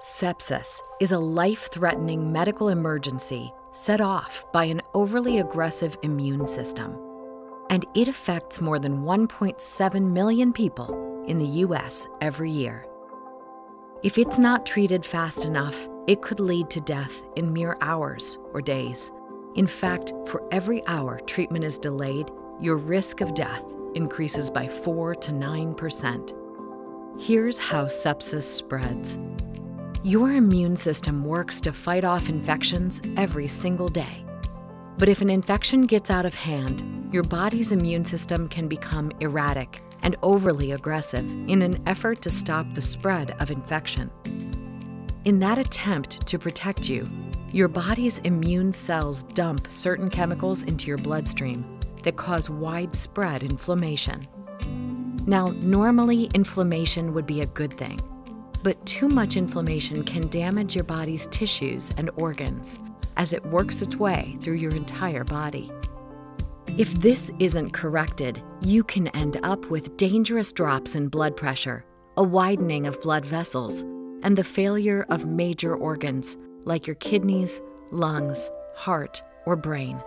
Sepsis is a life threatening medical emergency set off by an overly aggressive immune system, and it affects more than 1.7 million people in the US every year. If it's not treated fast enough, it could lead to death in mere hours or days. In fact, for every hour treatment is delayed, your risk of death increases by 4 to 9%. Here's how sepsis spreads. Your immune system works to fight off infections every single day. But if an infection gets out of hand, your body's immune system can become erratic and overly aggressive in an effort to stop the spread of infection. In that attempt to protect you, your body's immune cells dump certain chemicals into your bloodstream that cause widespread inflammation. Now, normally, inflammation would be a good thing but too much inflammation can damage your body's tissues and organs as it works its way through your entire body. If this isn't corrected, you can end up with dangerous drops in blood pressure, a widening of blood vessels, and the failure of major organs like your kidneys, lungs, heart, or brain.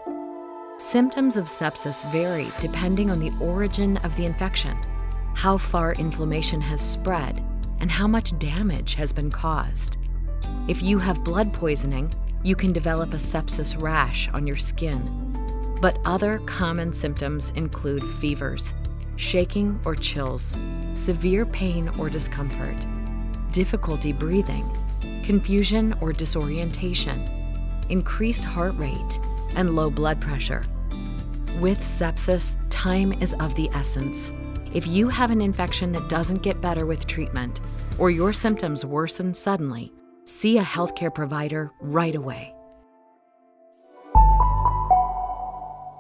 Symptoms of sepsis vary depending on the origin of the infection, how far inflammation has spread, and how much damage has been caused. If you have blood poisoning, you can develop a sepsis rash on your skin. But other common symptoms include fevers, shaking or chills, severe pain or discomfort, difficulty breathing, confusion or disorientation, increased heart rate, and low blood pressure. With sepsis, time is of the essence. If you have an infection that doesn't get better with treatment, or your symptoms worsen suddenly, see a healthcare provider right away.